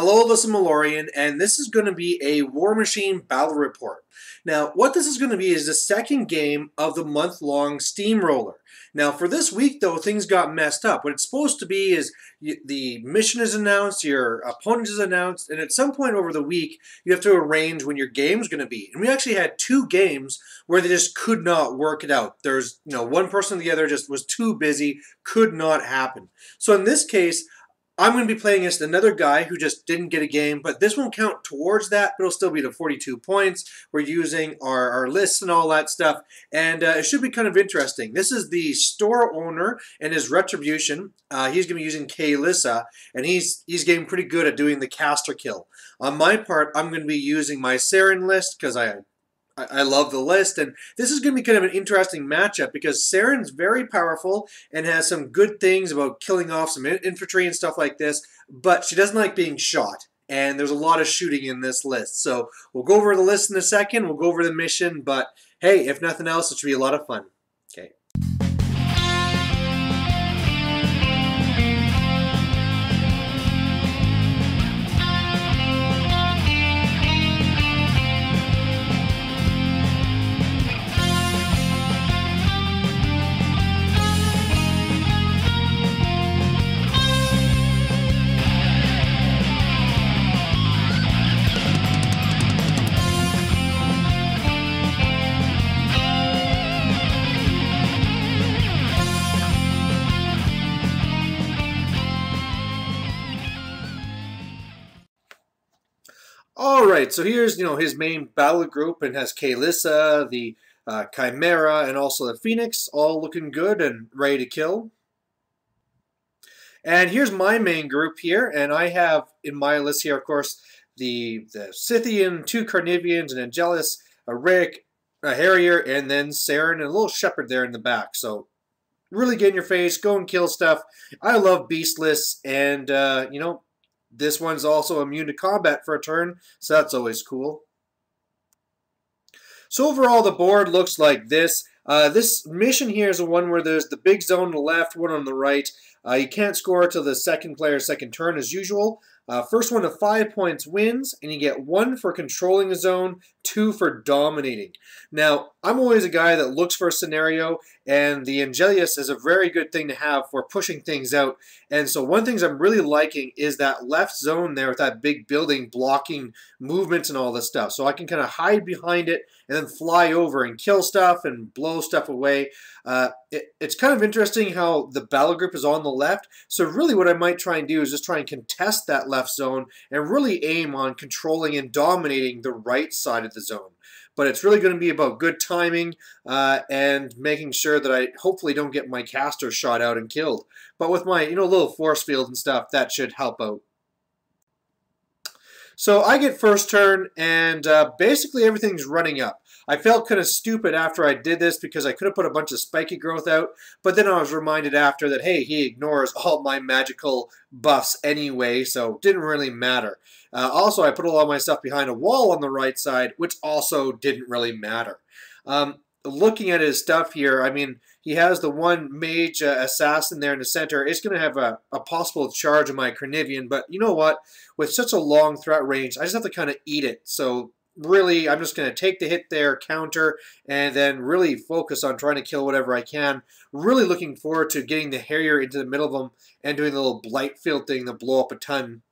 Hello, Alyssa Malorian, and this is going to be a Warmachine Battle Report. Now, what this is going to be is the second game of the month-long Steamroller. Now, for this week, though, things got messed up. What it's supposed to be is the mission is announced, your opponent is announced, and at some point over the week, you have to arrange when your game's going to be. And we actually had two games where they just could not work it out. There's, you know, one person or the other just was too busy, could not happen. So in this case, I'm going to be playing against another guy who just didn't get a game, but this won't count towards that, but it'll still be the 42 points. We're using our, our lists and all that stuff, and uh, it should be kind of interesting. This is the store owner and his retribution. Uh, he's going to be using Kaelyssa, and he's, he's getting pretty good at doing the caster kill. On my part, I'm going to be using my Saeryn list because I I, love the list, and this is going to be kind of an interesting matchup because Saeryn's very powerful and has some good things about killing off some infantry and stuff like this, but she doesn't like being shot. And there's a lot of shooting in this list. So we'll go over the list in a second. We'll go over the mission, but hey, if nothing else, it should be a lot of fun. Okay. Right, so here's you know his main battle group and has Kaelyssa, the uh, Chimera, and also the Phoenix, all looking good and ready to kill. And here's my main group here, and I have in my list here, of course, the the Scythean, two Carniveans, an Angelus, a Rick, a Harrier, and then Saeryn, and a little Shepherd there in the back. So really get in your face, go and kill stuff. I love Beastless, and uh, you know this one's also immune to combat for a turn, so that's always cool. So overall, the board looks like this. Uh, this mission here is the one where there's the big zone on the left, one on the right. Uh, you can't score till the second player's second turn as usual. Uh, first one to five points wins, and you get one for controlling a zone, two for dominating. Now, I'm always a guy that looks for a scenario, and the Angelus is a very good thing to have for pushing things out. And so one of the things I'm really liking is that left zone there with that big building blocking movements and all this stuff. So I can kind of hide behind it and then fly over and kill stuff and blow stuff away. Uh, it, it's kind of interesting how the battle group is on the left. So really what I might try and do is just try and contest that left zone and really aim on controlling and dominating the right side of the zone. But it's really going to be about good timing uh, and making sure that I hopefully don't get my caster shot out and killed. But with my you know little force field and stuff, that should help out. So I get first turn, and uh, basically everything's running up. I felt kind of stupid after I did this because I could have put a bunch of spiky growth out, but then I was reminded after that, hey, he ignores all my magical buffs anyway, so didn't really matter. Uh, also, I put a lot of my stuff behind a wall on the right side, which also didn't really matter. Um, looking at his stuff here, I mean, he has the one mage uh, assassin there in the center. It's going to have a, a possible charge of my Carnivean, but you know what? With such a long threat range, I just have to kind of eat it. So really, I'm just going to take the hit there, counter, and then really focus on trying to kill whatever I can. Really looking forward to getting the Harrier into the middle of them and doing the little blight field thing to blow up a ton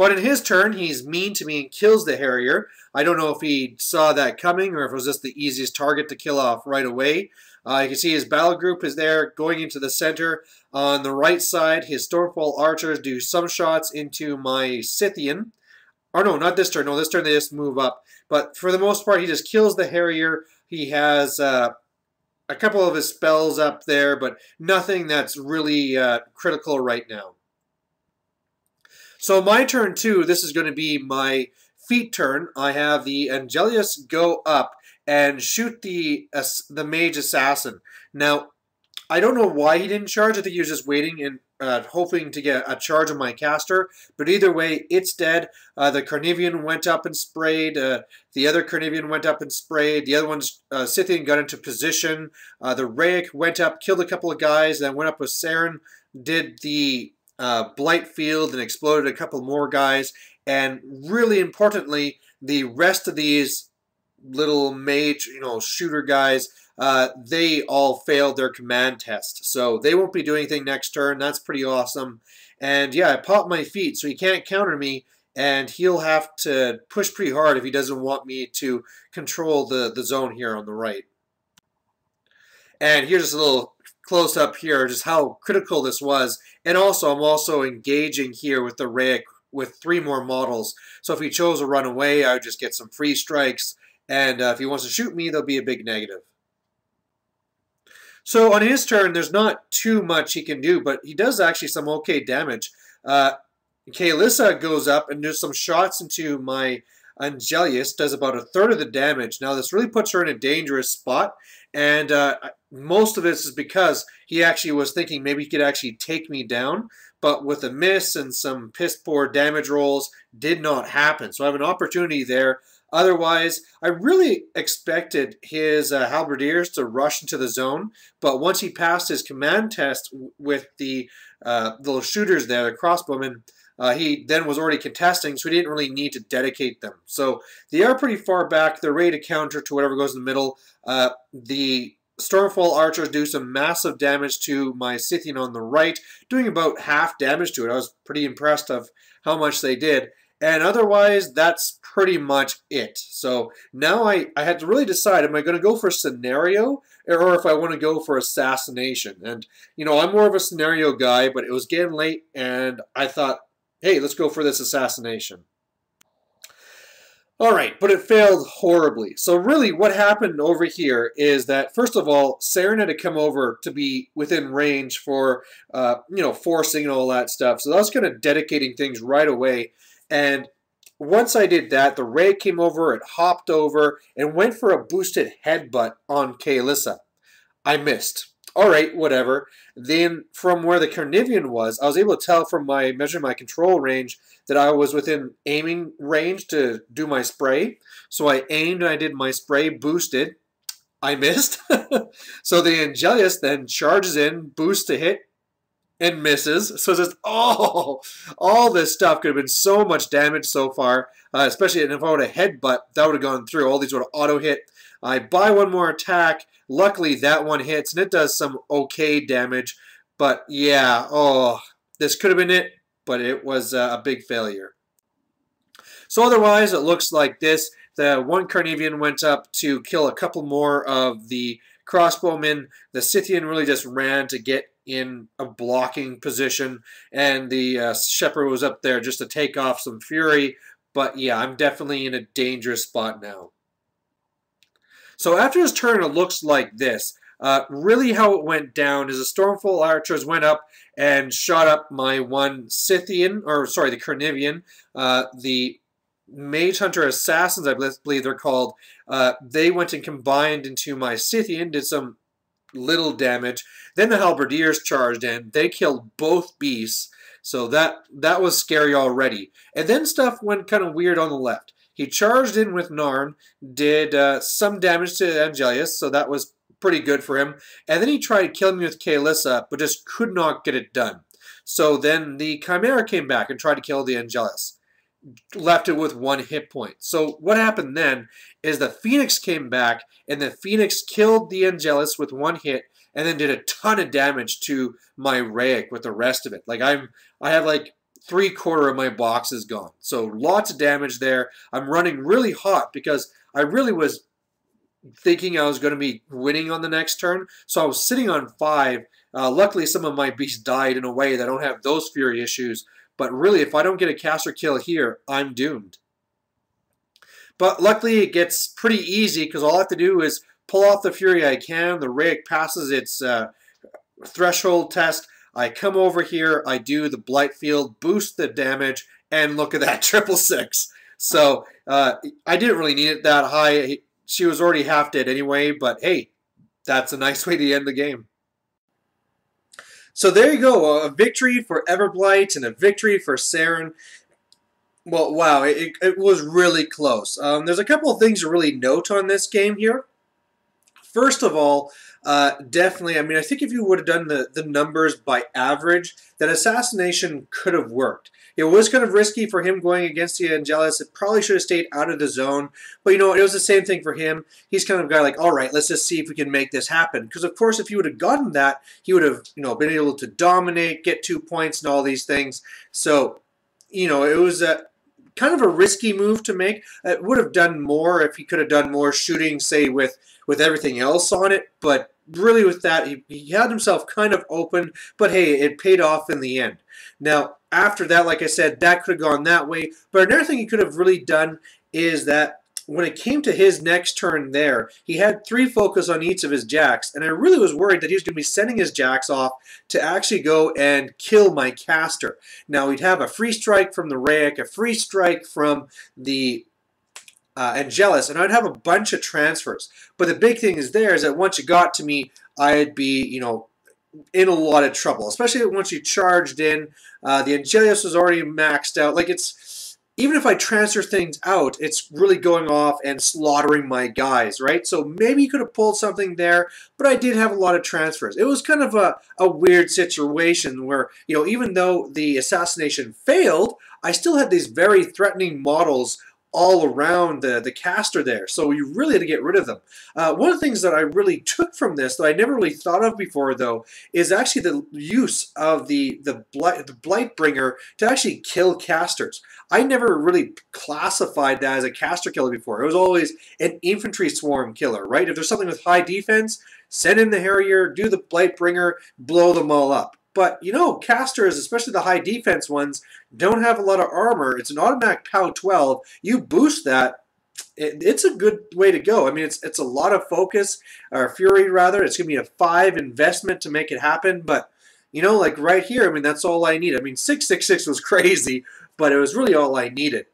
but in his turn, he's mean to me and kills the Harrier. I don't know if he saw that coming or if it was just the easiest target to kill off right away. Uh, you can see his battle group is there going into the center. On the right side, his Stormfall archers do some shots into my Scythean. Or no, not this turn. No, this turn they just move up. But for the most part, he just kills the Harrier. He has uh, a couple of his spells up there, but nothing that's really uh, critical right now. So my turn two, this is going to be my feat turn. I have the Angelus go up and shoot the uh, the mage assassin. Now, I don't know why he didn't charge. I think he was just waiting and uh, hoping to get a charge on my caster. But either way, it's dead. Uh, the Carnivean went up and sprayed. Uh, the other Carnivean went up and sprayed. The other one's uh, Scythean got into position. Uh, the Raek went up, killed a couple of guys, then went up with Saeryn, did the uh, Blight Field and exploded a couple more guys. And really importantly, the rest of these little mage, you know, shooter guys, uh, they all failed their command test. So they won't be doing anything next turn. That's pretty awesome. And yeah, I popped my feat, so he can't counter me, and he'll have to push pretty hard if he doesn't want me to control the, the zone here on the right. And here's a little close up here, just how critical this was. And also, I'm also engaging here with the Raek with three more models. So if he chose to run away, I would just get some free strikes. And uh, if he wants to shoot me, there'll be a big negative. So on his turn, there's not too much he can do, but he does actually some okay damage. Uh, Kaelyssa goes up and does some shots into my Angelus, does about a third of the damage. Now this really puts her in a dangerous spot, and uh, most of this is because he actually was thinking maybe he could actually take me down, but with a miss and some piss poor damage rolls, did not happen. So I have an opportunity there Otherwise, I really expected his uh, halberdiers to rush into the zone, but once he passed his command test with the uh, little shooters there, the crossbowmen, uh, he then was already contesting, so he didn't really need to dedicate them. So they are pretty far back. They're ready to counter to whatever goes in the middle. Uh, the Stormfall archers do some massive damage to my Scythean on the right, doing about half damage to it. I was pretty impressed of how much they did. And otherwise, that's pretty much it. So now I, I had to really decide, am I going to go for scenario or if I want to go for assassination? And, you know, I'm more of a scenario guy, but it was getting late and I thought, hey, let's go for this assassination. All right, but it failed horribly. So really what happened over here is that, first of all, Saeryn had to come over to be within range for, uh, you know, forcing and all that stuff. So that was kind of dedicating things right away. And once I did that, the Ray came over, it hopped over, and went for a boosted headbutt on Kaelyssa. I missed. All right, whatever. Then from where the Carnivean was, I was able to tell from my measuring my control range that I was within aiming range to do my spray. So I aimed and I did my spray, boosted. I missed. so the Angelus then charges in, boosts to hit, and misses. So just oh, all this stuff could have been so much damage so far. Uh, especially if I would have headbutt, that would have gone through. All these would have auto hit. I buy one more attack. Luckily, that one hits, and it does some okay damage. But yeah, oh, this could have been it, but it was uh, a big failure. So otherwise, it looks like this. The one Carnivean went up to kill a couple more of the crossbowmen. The Scythean really just ran to get in a blocking position, and the uh, Shepherd was up there just to take off some fury. But yeah, I'm definitely in a dangerous spot now. So after his turn, it looks like this. Uh, really how it went down is the Stormfall Archers went up and shot up my one Scythean, or sorry, the Carnivean, uh, the Mage Hunter Assassins, I believe they're called. Uh, they went and combined into my Scythean, did some little damage. Then the halberdiers charged in. They killed both beasts. So that that was scary already. And then stuff went kind of weird on the left. He charged in with Narn, did uh, some damage to Angelus, so that was pretty good for him. And then he tried to kill me with Kaelyssa, but just could not get it done. So then the Chimera came back and tried to kill the Angelus. left it with one hit point. So what happened then is the Phoenix came back and the Phoenix killed the Angelus with one hit and then did a ton of damage to my Raek with the rest of it. Like I'm I have like three quarter of my box is gone. So lots of damage there. I'm running really hot because I really was thinking I was going to be winning on the next turn. So I was sitting on five. Uh, luckily, some of my beasts died in a way that I don't have those Fury issues. But really, if I don't get a caster kill here, I'm doomed. But luckily, it gets pretty easy because all I have to do is pull off the Fury I can. The Raek passes its uh, threshold test. I come over here, I do the Blight Field, boost the damage, and look at that, triple six. So uh, I didn't really need it that high. She was already half dead anyway, but hey, that's a nice way to end the game. So there you go, a victory for Everblight and a victory for Saeryn. Well, wow, it, it was really close. Um, there's a couple of things to really note on this game here. First of all, uh, definitely. I mean, I think if you would have done the, the numbers by average, that assassination could have worked. It was kind of risky for him going against the Angelus. It probably should have stayed out of the zone. But, you know, it was the same thing for him. He's kind of a guy like, all right, let's just see if we can make this happen. Because, of course, if he would have gotten that, he would have, you know, been able to dominate, get two points and all these things. So, you know, it was a kind of a risky move to make. It would have done more if he could have done more shooting, say, with, with everything else on it. But really with that, he, he had himself kind of open. But, hey, it paid off in the end. Now, after that, like I said, that could have gone that way. But another thing he could have really done is that when it came to his next turn there, he had three focus on each of his jacks, and I really was worried that he was going to be sending his jacks off to actually go and kill my caster. Now, he'd have a free strike from the Raek, a free strike from the uh, Angelus, and I'd have a bunch of transfers. But the big thing is there is that once you got to me, I'd be, you know, in a lot of trouble, especially once you charged in. Uh, the Angelus was already maxed out. Like it's even if I transfer things out, it's really going off and slaughtering my guys, right? So maybe you could have pulled something there, but I did have a lot of transfers. It was kind of a, a weird situation where, you know, even though the assassination failed, I still had these very threatening models all around the, the caster there. So you really had to get rid of them. Uh, one of the things that I really took from this that I never really thought of before, though, is actually the use of the, the, blight, the Blightbringer to actually kill casters. I never really classified that as a caster killer before. It was always an infantry swarm killer, right? If there's something with high defense, send in the Harrier, do the Blightbringer, blow them all up. But, you know, casters, especially the high defense ones, don't have a lot of armor. It's an automatic POW 12. You boost that, it, it's a good way to go. I mean, it's it's a lot of focus, or fury rather. It's going to be a 5 investment to make it happen. But, you know, like right here, I mean, that's all I need. I mean, 666 was crazy, but it was really all I needed.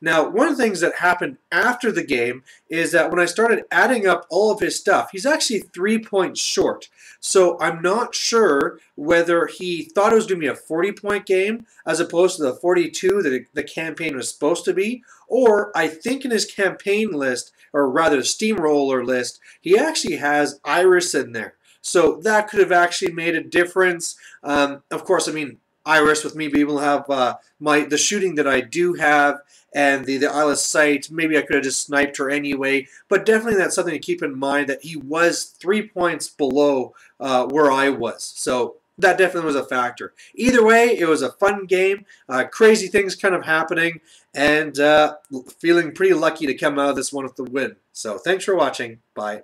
Now, one of the things that happened after the game is that when I started adding up all of his stuff, he's actually three points short. So I'm not sure whether he thought it was going to be a 40-point game as opposed to the 42 that the campaign was supposed to be, or I think in his campaign list, or rather the steamroller list, he actually has Eiryss in there. So that could have actually made a difference. Um, of course, I mean, Eiryss with me being able to have uh, my the shooting that I do have and the, the of Sight, maybe I could have just sniped her anyway, but definitely that's something to keep in mind that he was three points below uh, where I was. So that definitely was a factor. Either way, it was a fun game, uh, crazy things kind of happening, and uh, feeling pretty lucky to come out of this one with the win. So thanks for watching. Bye.